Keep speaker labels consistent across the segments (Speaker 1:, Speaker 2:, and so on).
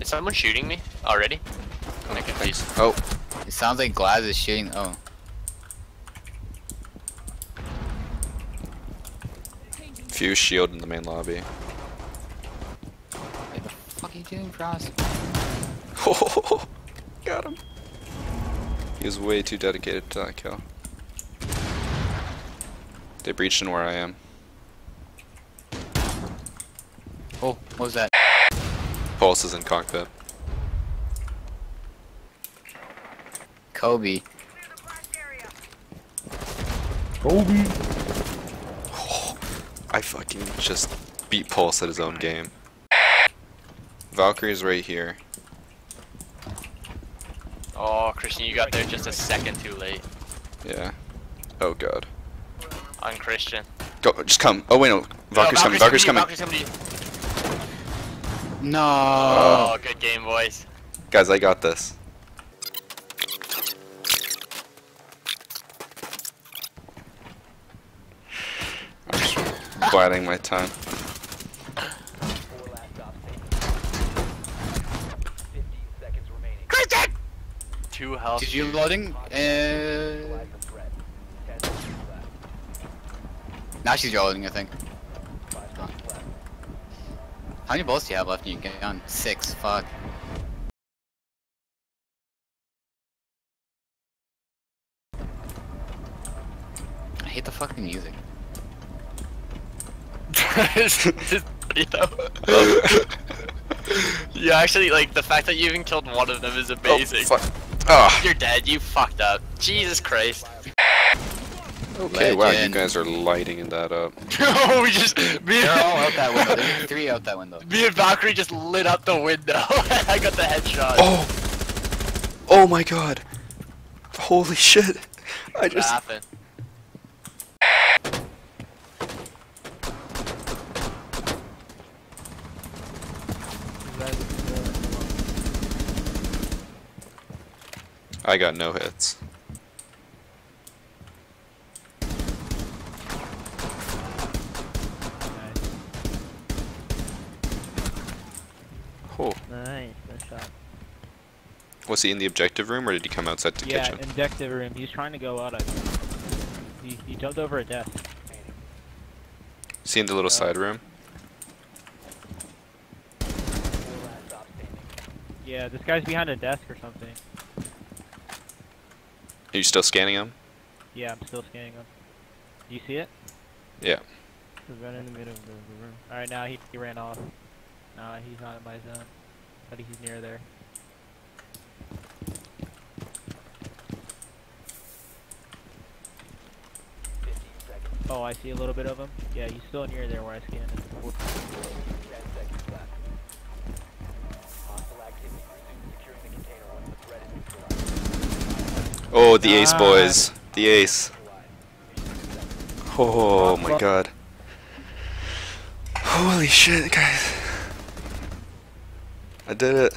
Speaker 1: Is someone shooting me already? I'm confused.
Speaker 2: Oh, it sounds like Glaz is shooting. Oh,
Speaker 3: Few shield in the main lobby.
Speaker 2: what the fuck are you doing, Frost?
Speaker 3: Got him. He was way too dedicated to that kill. They breached in where I am.
Speaker 2: Oh, what was that?
Speaker 3: Pulse is in cockpit.
Speaker 2: Kobe.
Speaker 4: Kobe.
Speaker 3: Oh, I fucking just beat Pulse at his own game. Valkyrie's right here.
Speaker 1: Oh, Christian, you got there just a second too late.
Speaker 3: Yeah. Oh god.
Speaker 1: On Christian.
Speaker 3: Go, just come. Oh wait, no. Valkyrie's coming. Valkyrie's coming.
Speaker 1: Valkyrie's coming to you.
Speaker 2: No.
Speaker 1: Oh, good game, boys.
Speaker 3: Guys, I got this. I'm just biding my time.
Speaker 1: Christian! Two health.
Speaker 2: Did you loading? Uh... Now she's loading, I think. How many bullets do you have left in your gun? Six. Fuck. I hate the fucking music.
Speaker 1: It's just you actually like the fact that you even killed one of them is amazing.
Speaker 3: Oh, fuck. Ah,
Speaker 1: You're dead. You fucked up. Jesus Christ.
Speaker 3: Okay, wow, you guys are lighting that up.
Speaker 1: oh, we just me
Speaker 2: They're all out that window. There's three out that window.
Speaker 1: me and Valkyrie just lit up the window. I got the headshot.
Speaker 3: Oh! Oh my god! Holy shit! I
Speaker 1: What
Speaker 3: just.
Speaker 1: happened?
Speaker 3: Uh, I got no hits. Oh.
Speaker 4: Nice, nice shot.
Speaker 3: Was he in the objective room or did he come outside the
Speaker 4: yeah,
Speaker 3: kitchen?
Speaker 4: objective room. He's trying to go out. I. He, he jumped over a desk.
Speaker 3: Is he in the little uh, side room?
Speaker 4: Yeah, this guy's behind a desk or something.
Speaker 3: Are you still scanning him?
Speaker 4: Yeah, I'm still scanning him. Do you see it?
Speaker 3: Yeah.
Speaker 4: He's right in the middle of the, the room. Alright, now he, he ran off. Nah, he's not in my zone. But he's near there. Oh, I see a little bit of him. Yeah, he's still near there where I scanned him.
Speaker 3: Oh, the ace
Speaker 4: Ah.
Speaker 3: boys. The ace. Oh my god. Holy shit, guys. I did it.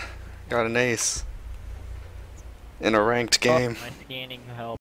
Speaker 3: Got an ace. In a ranked game.
Speaker 4: Help.